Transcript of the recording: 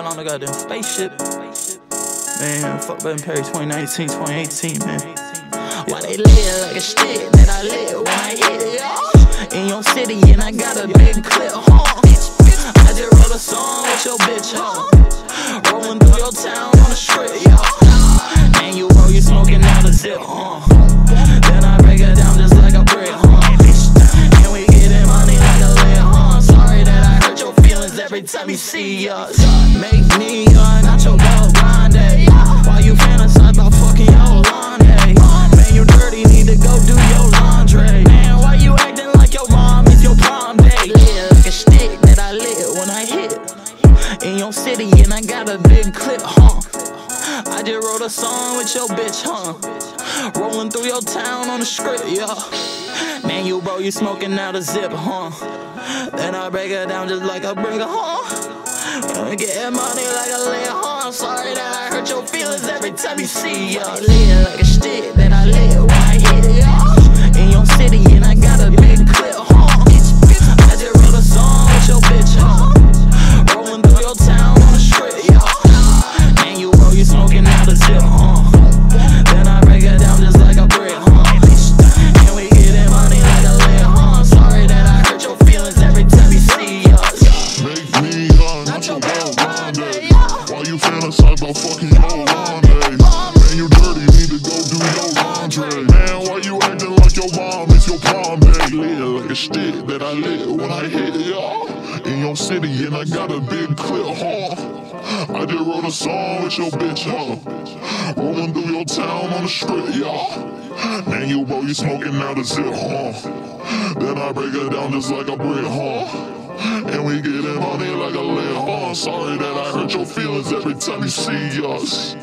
driving on the goddamn spaceship. Man, fuck Ben Perry 2019, 2018, man. Why they live like a shit that I live when I hit it, y'all? In your city, and I got a big clip, huh? I just wrote a song with your bitch, huh? Rolling through your town on the strip, y'all. And you know you smoking out a zip, huh? Time you see us. Make me not your dog grande. Why you fantasize about fucking your laundry? Man, you dirty, need to go do your laundry. Man, why you acting like your mom is your prom date? Live like a stick that I live when I hit in your city, and I got a big clip, huh? I just wrote a song with your bitch, huh? Rolling through your town on the script, yeah. Man, you bro, you smoking out a zip, huh? Then I break it down just like a brick, huh? I'm getting money like a lay, huh? I'm sorry that I hurt your feelings every time you see ya. Live like a stick that I live when I hit ya. In your city, your? Man, you dirty, need to go do your laundry. Man, why you acting like your mom is your like a that I when I hit y'all. In your city, and I got a big clip, huh? I just wrote a song with your bitch, huh? Rolling through your town on the strip, y'all. Man, you bro, you smoking out a zip, huh? Then I break it down just like a brick, huh? And we getting money like a lid, huh? Sorry that I hurt your feelings every time you see us.